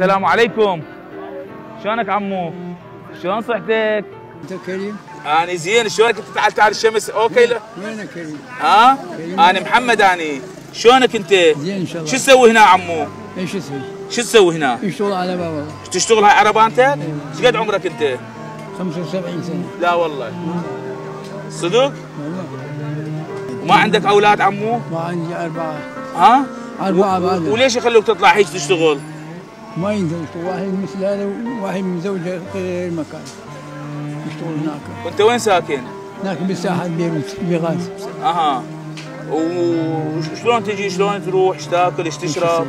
السلام عليكم شلونك عمو؟ شلون صحتك؟ أنت كريم آني زين شلونك انت تعال تعال الشمس أوكي لا وينك كريم ها؟ أنا محمد آني شلونك أنت؟ زين إن شاء الله شو تسوي هنا عمو؟ إيش أسوي؟ شو تسوي هنا؟ أشتغل على باب الله تشتغل هاي عربانتك؟ إيش قد عمرك أنت؟ 75 سنة لا والله صدق؟ والله وما عندك أولاد عمو؟ ما عندي أربعة ها؟ أربعة و- بعد وليش يخلوك تطلع هيك تشتغل؟ ما يشتغل واحد مثل هذا وواحد من زوجه غير مكان. يشتغل هناك. وانت وين ساكن؟ هناك بالساحة بيروت بغاز. أها. وشلون تجي؟ شلون تروح؟ إيش تاكل إيش تشرب؟